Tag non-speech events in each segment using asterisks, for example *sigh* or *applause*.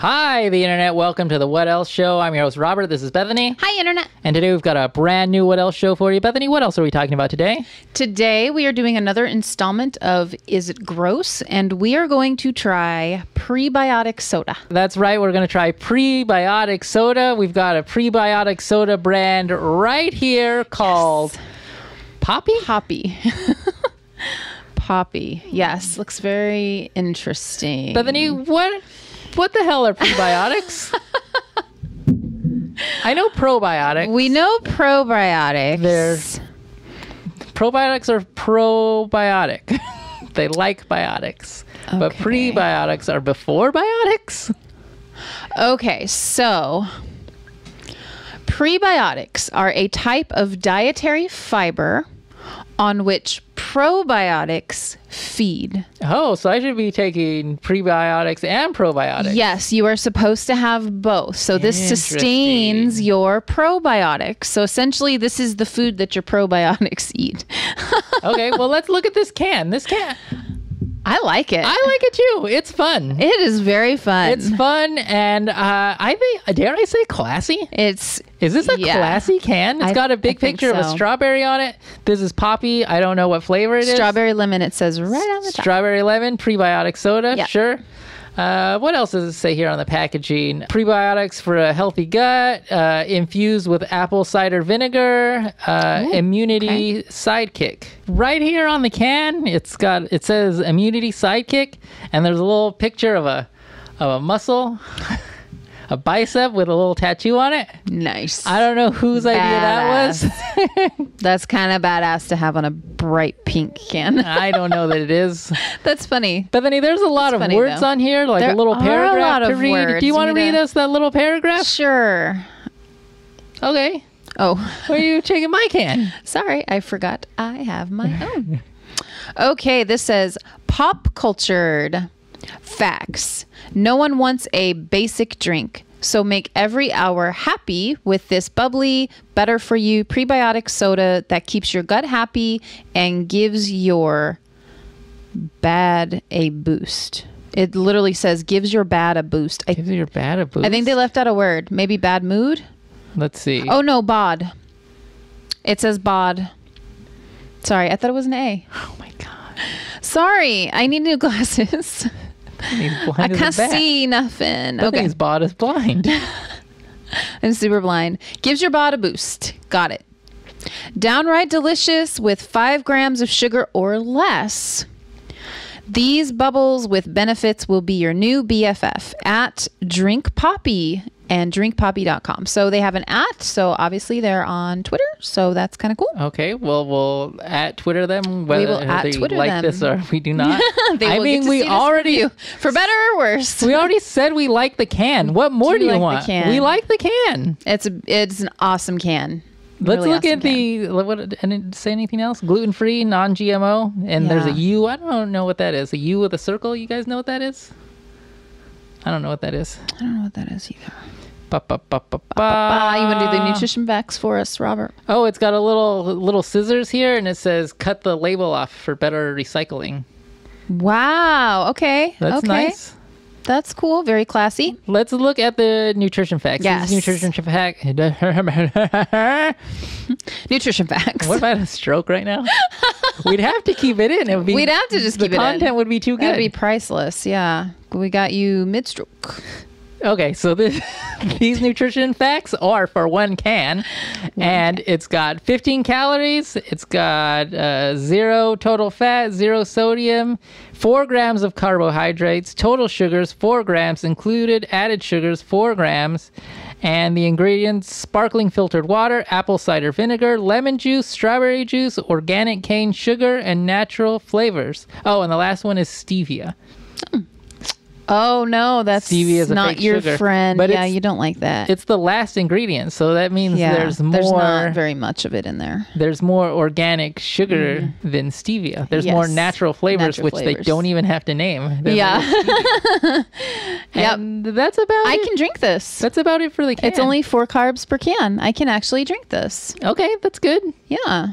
Hi, the internet. Welcome to the What Else Show. I'm your host, Robert. This is Bethany. Hi, Internet. And today we've got a brand new What Else show for you. Bethany, what else are we talking about today? Today we are doing another installment of Is It Gross? And we are going to try prebiotic soda. That's right. We're going to try prebiotic soda. We've got a prebiotic soda brand right here called Poppi. Poppi. *laughs* Poppi. Yes, looks very interesting. Bethany, what what the hell are prebiotics? *laughs* I know probiotics. we know probiotics. They're probiotics are probiotic. *laughs* they like biotics. But prebiotics are before biotics? Okay, so prebiotics are a type of dietary fiber on which probiotics feed. Oh, so I should be taking prebiotics and probiotics. Yes, you are supposed to have both. So this sustains your probiotics. So essentially, this is the food that your probiotics eat. *laughs* Okay, well let's look at this can. This can I like it. I like it too. It's fun. it is very fun. It's fun and uh, I think dare I say classy? It's Is this a Yeah. classy can? It's I- got a big I picture of a strawberry on it. This is Poppi. I don't know what flavor it is. strawberry lemon. It says right on the top. Strawberry lemon, prebiotic soda, Yeah. sure. Uh, what else does it say here on the packaging? Prebiotics for a healthy gut, uh, infused with apple cider vinegar, uh, immunity sidekick. Right here on the can, it's got it says immunity sidekick, and there's a little picture of a of a muscle, *laughs* a bicep with a little tattoo on it. Nice. I don't know whose idea that was. *laughs* *laughs* That's kind of badass to have on a bright pink can. I don't know that it is. *laughs* That's funny. Bethany, there's a lot of funny, words though. on here, like There a little a paragraph lot to of read. words. Do you want to read us that little paragraph? Sure. Okay. Oh, Where are you taking my can? sorry. I forgot I have my own. Okay, this says pop cultured facts. No one wants a basic drink. So make every hour happy with this bubbly, better for you prebiotic soda that keeps your gut happy and gives your bad a boost. It literally says gives your bad a boost. I, Gives your bad a boost. I think they left out a word. Maybe bad mood? Let's see. Oh no, bod. It says bod. Sorry, I thought it was an A. Oh my god. Sorry, I need new *laughs* glasses. I can't see nothing. Okay, bot is blind. *laughs* I'm super blind. Gives your bod a boost. Got it. Downright delicious with five grams of sugar or less. These bubbles with benefits will be your new BFF at Drink Poppi and drinkpoppi.com. So they have an at, so obviously they're on Twitter, so that's kind of cool. okay, well we'll at Twitter them whether will at they Twitter like them. this or we do not. *laughs* They I mean we already for better or worse. we already said we like the can. *laughs* What more do, you you like want? We like the can. It's a, it's an awesome can. Let's Really look awesome at the what and say anything else? Gluten free, non GMO, and there's a Yeah. U. I don't know what that is. A U with a circle. You guys know what that is? I don't know what that is. I don't know what that is either. Ba, ba, ba, ba, ba. You want to do the nutrition facts for us, Robert? Oh, it's got a little little scissors here, and it says "cut the label off for better recycling." Wow. Okay. That's okay. nice. That's cool. Very classy. Let's look at the nutrition facts. Yes. Nutrition fact. *laughs* Nutrition facts. what about a stroke right now? *laughs* We'd have to keep it in. It would be. We'd have to just keep it in. content would be too good. That'd be priceless. Yeah. We got you mid stroke. Okay, so this, *laughs* these nutrition facts are for one can, and it's got 15 calories. It's got uh, zero total fat, zero sodium, four grams of carbohydrates, total sugars four grams included, added sugars four grams, and the ingredients: sparkling filtered water, apple cider vinegar, lemon juice, strawberry juice, organic cane sugar, and natural flavors. Oh, and the last one is stevia. Oh no, that's Stevia is a not your sugar, friend. but yeah, you don't like that. It's the last ingredient, so that means yeah, there's more. There's not very much of it in there. there's more organic sugar mm. than stevia. There's more natural flavors, Natural which they don't even have to name. Yeah. little- *laughs* Yep. that's about I it. can drink this. That's about it for the can. It's only four carbs per can. I can actually drink this. okay. That's good. Yeah.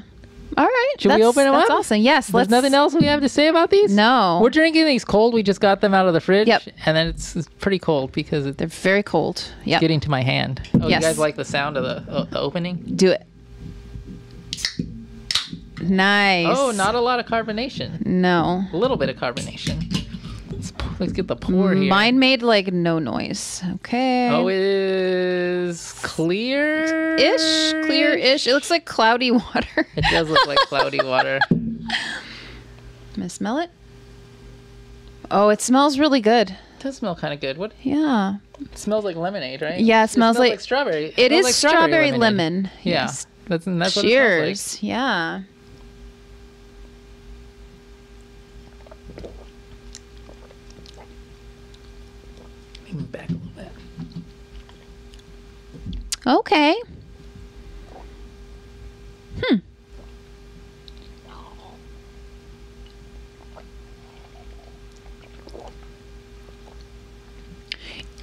All right. Should we open 'em That's up? awesome. Yes. There's let's. nothing else we have to say about these. No. we're drinking these cold. We just got them out of the fridge. Yep. and then it's, it's pretty cold because it's They're very cold. Yeah. getting to my hand. Oh, Yes. you guys like the sound of the, uh, the opening? Do it. Nice. Oh, not a lot of carbonation. No. A little bit of carbonation. *laughs* Let's, get the pour here. Mine made like no noise. Okay. Oh, it is clear. ish, clear ish. It looks like cloudy *laughs* water. It does look like cloudy water. *laughs* Can I smell it? Oh, it smells really good. It does smell kind of good. What? Yeah. It smells like lemonade, right? Yeah, it smells like- strawberry. It smells is like strawberry, lemonade. lemon. Yeah, Yes. that's that's Cheers. what Yeah. Back a little bit. Okay. Hmm.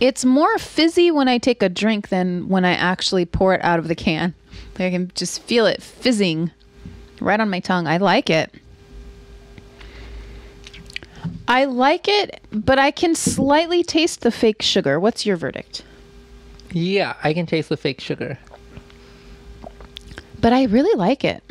It's more fizzy when I take a drink than when I actually pour it out of the can. I can just feel it fizzing right on my tongue. I like it. I like it, but I can slightly taste the fake sugar. What's your verdict? Yeah, I can taste the fake sugar. but I really like it.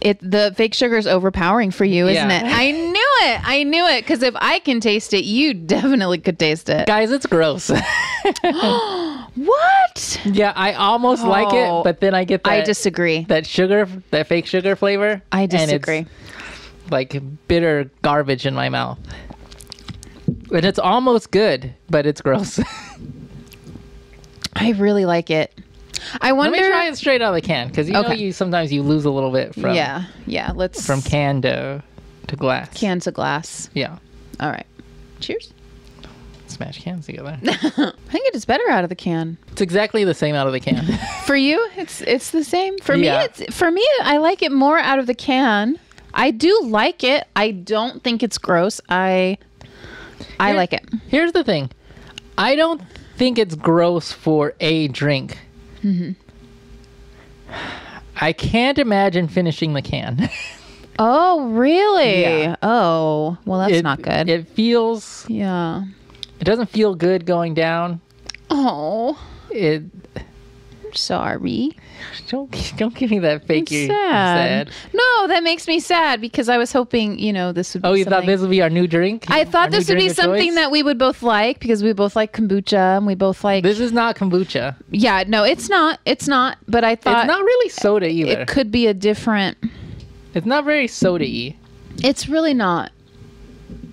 It the fake sugar is overpowering for you, isn't Yeah. it? I knew it. I knew it because if I can taste it, you definitely could taste it. Guys, it's gross. *gasps* *laughs* What? yeah, I almost like Oh, it, but then I get that I disagree. that sugar, that fake sugar flavor. I disagree. like bitter garbage in my mouth. And it's almost good, but it's gross. *laughs* I really like it. I wonder. Let me try it straight out of the can because you know you sometimes you lose a little bit from yeah, yeah. Let's from can to to glass. can to glass. Yeah, All right. Cheers. Smash cans together. *laughs* I think it is better out of the can. it's exactly the same out of the can. *laughs* *laughs* For you, it's it's the same. For Yeah. me, it's for me. I like it more out of the can. I do like it. I don't think it's gross. I I Here- like it. Here's the thing, I don't think it's gross for a drink. Mm-hmm. I can't imagine finishing the can. Oh, really? Yeah. Oh, well, that's It- not good. It feels. yeah. It doesn't feel good going down. Oh, It sorry. *laughs* don't don't give me that fake. Sad. sad. No, that makes me sad because I was hoping, you know, this would. Be Oh, you thought this would be our new drink? I thought new this would be something choice? that we would both like because we both like kombucha and we both like. This is not kombucha. yeah, no, it's not. It's not. But I thought it's not really soda either. it could be a different. it's not very soda-y. It's really not.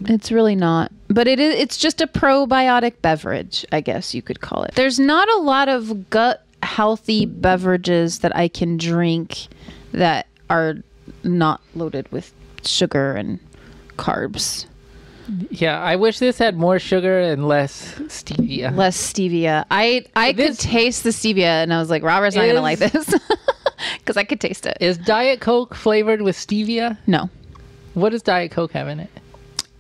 It's really not. But it is it's just a probiotic beverage, I guess you could call it. There's not a lot of gut healthy beverages that I can drink that are not loaded with sugar and carbs. Yeah, I wish this had more sugar and less stevia. Less stevia. I I This- could taste the stevia and I was like, Robert's not going to like this. *laughs* Cuz I could taste it. Is Diet Coke flavored with stevia? No. What does Diet Coke have in it?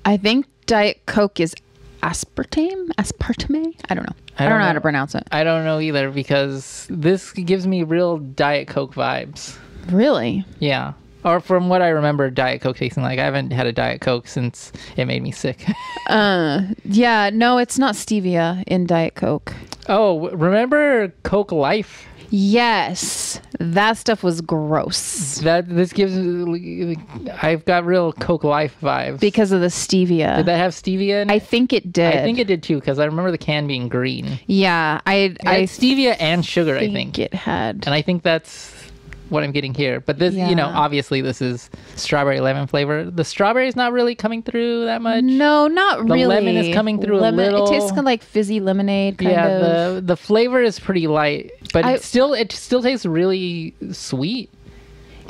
I think Diet Coke is aspartame, aspartame. I don't know. I, don't, know, how to pronounce it. I don't know either because this gives me real Diet Coke vibes. Really? Yeah. Or from what I remember Diet Coke tasting like. I haven't had a Diet Coke since it made me sick. *laughs* Uh, yeah. No, it's not stevia in Diet Coke. oh, remember Coke Life? Yes, that stuff was gross That this gives I've got real Coke Life vibes. because of the stevia. did that have stevia in it? I think it did. I think it did too because I remember the can being green. Yeah, I I stevia and sugar, I think think. it had. And I think that's what I'm getting here. But this, you know, obviously this is strawberry lemon flavor. The strawberry is not really coming through that much. No, not The really. lemon is coming through a little. It tastes kind of like fizzy lemonade. Kind yeah, of. the the flavor is pretty light, but I- it still it still tastes really sweet.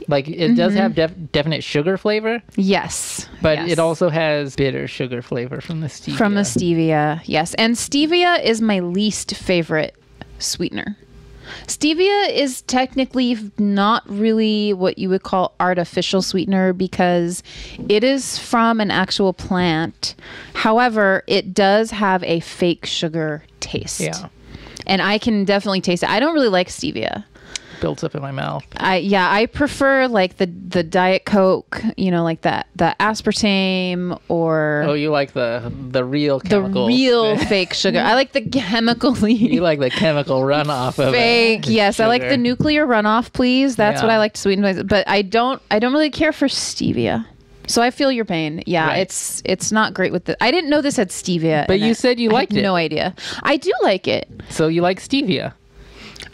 Like it does mm-hmm. have def- definite sugar flavor, yes, but yes. it also has bitter sugar flavor from the stevia. from the stevia. Yes, and stevia is my least favorite sweetener. Stevia is technically not really what you would call artificial sweetener because it is from an actual plant. However, it does have a fake sugar taste. Yeah. And I can definitely taste it. I don't really like stevia. Builds up in my mouth. I yeah, I prefer like the the diet coke, you know, like that the aspartame or Oh, you like the the real the real *laughs* fake sugar. I like the chemically You like the chemical runoff of it. fake. Yes, I like the nuclear runoff, please. That's what I like to sweeten my but I don't I don't really care for stevia. So I feel your pain. Yeah, Right. it's it's not great with the I didn't know this had stevia. But you it. said you liked it. No idea. I do like it. So you like stevia.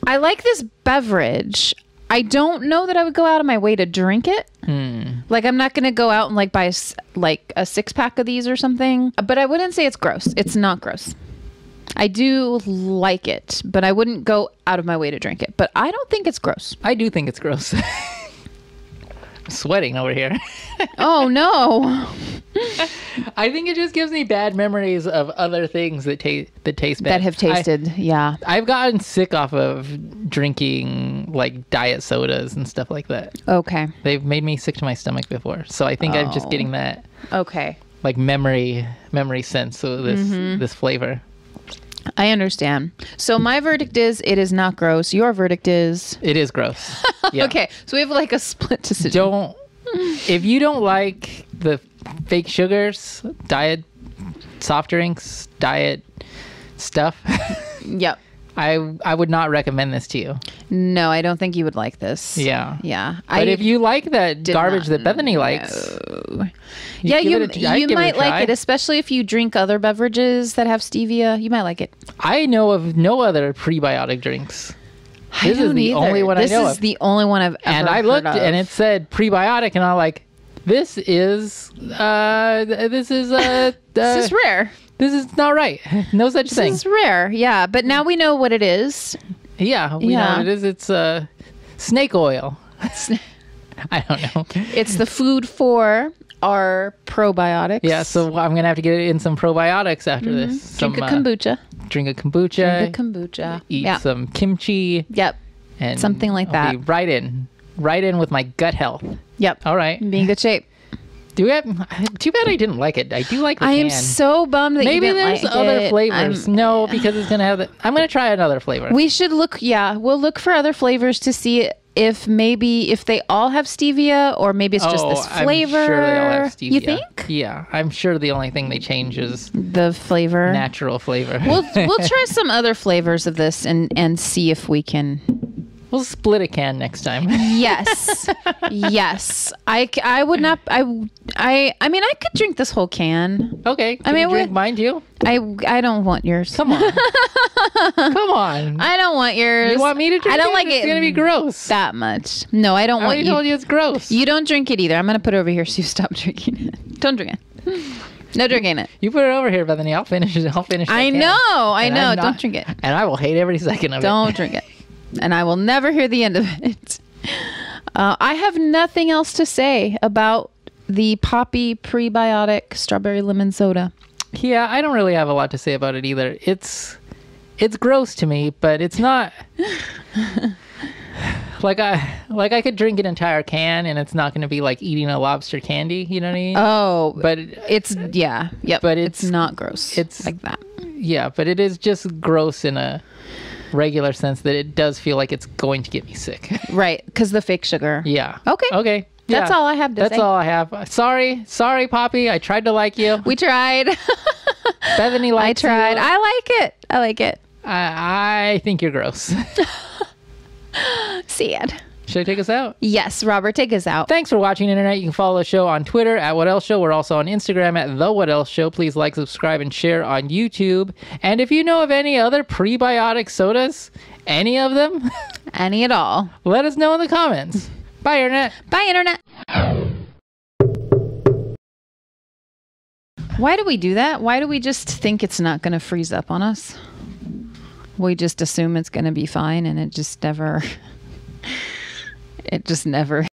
I like this beverage. I don't know that I would go out of my way to drink it. Hmm. Like I'm not going to go out and like buy a like a six pack of these or something. But I wouldn't say it's gross. It's not gross. I do like it, but I wouldn't go out of my way to drink it. But I don't think it's gross. I do think it's gross. *laughs* Sweating over here. *laughs* Oh no. I think it just gives me bad memories of other things that taste that taste bad. that have I- tasted. yeah. I've gotten sick off of drinking like diet sodas and stuff like that. Okay. They've made me sick to my stomach before. So I think I'm just Oh. getting that Okay. like memory memory sense of this Mm-hmm. this flavor. I understand. So my verdict is it is not gross. Your verdict is It is gross. *laughs* Yeah. Okay. So we have like a split decision. Don't if you don't like the fake sugars, diet soft drinks, diet stuff, *laughs* Yep. I I would not recommend this to you. No, I don't think you would like this. Yeah. Yeah. But if you like that garbage that Bethany likes, yeah, you a- you give it might like it, especially if you drink other beverages that have stevia. You might like it. I know of no other prebiotic drinks. I This is the either. only one I know. this is of. the only one I've ever and I looked of. and it said prebiotic and I'm like this is uh *laughs* this is uh, this is rare. This is not right. *laughs* No such This thing. is rare. Yeah, but now we know what it is. Yeah, we know what it is. It's uh snake oil. *laughs* I don't know. It's the food for our probiotics. Yeah, so I'm gonna have to get in some probiotics after this. Some, drink a uh, kombucha. drink a kombucha. Drink a kombucha. eat yeah. some kimchi Yep. and Something like I'll be that. right in, right in with my gut health. Yep. All right. Be in good shape. Do we have? Too bad I didn't like it. I do like the I am can. so bummed that you Maybe didn't there's like other it. flavors. I'm- no, because it's gonna have. The, I'm gonna try another flavor. We should look. Yeah, we'll look for other flavors to see if maybe if they all have stevia or maybe it's just oh, this flavor. I'm sure they all have stevia. You think Yeah, I'm sure the only thing they change is the flavor? natural flavor. We'll we'll try *laughs* some other flavors of this and and see if we can. we'll split a can next time. Yes, *laughs* yes. I, c- I would not. I I I mean I could drink this whole can. okay. Can mean, you drink mine too? I I don't want yours. Come on. *laughs* Come on. I don't want yours. you want me to drink I don't it? like it's it It's gonna be gross. that much. No, I don't I want you. told you it's gross. You don't drink it either. I'm gonna put it over here so you *laughs* stop drinking it. Don't drink it. No drinking it. You put it over here, Bethany. I'll finish it. I'll finish. that I know, I know. I'm Don't drink it. And I will hate every second of it. Don't drink it. And I will never hear the end of it. Uh, I have nothing else to say about the Poppi prebiotic strawberry lemon soda. Yeah, I don't really have a lot to say about it either. It's it's gross to me, but it's not *laughs* like I like I could drink an entire can and it's not going to be like eating a lobster candy, you know what I mean? Oh, but it's yeah, yep. But it's, it's- not gross. it's- like that. yeah, but it is just gross in a regular sense that it does feel like it's going to get me sick. Right, because the fake sugar. yeah. Okay. Okay. That's Yeah. all I have to That's say. all I have. Sorry, sorry, Poppi. I tried to like you. We tried. *laughs* Bethany likes you. I tried. I like it. I like it. I, I think you're gross. See *laughs* Sad. Should I take us out? Yes, Robert, take us out. Thanks for watching, Internet. You can follow the show on Twitter at What Else Show. We're also on Instagram at The What Else Show. Please like, subscribe, and share on YouTube. And if you know of any other prebiotic sodas, any of them, *laughs* Any at all. let us know in the comments. Bye, Internet. Bye, Internet. Why do we do that? Why do we just think it's not going to freeze up on us? We just assume it's going to be fine and it just never. *laughs* It just never